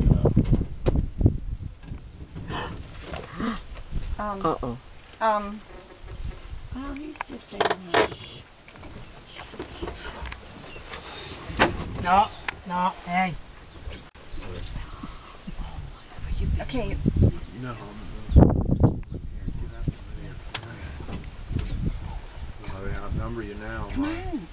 backing up. Um, Uh-oh. um, well, he's just saying hush. No, no, hey. Okay, No. I outnumber you now, come on.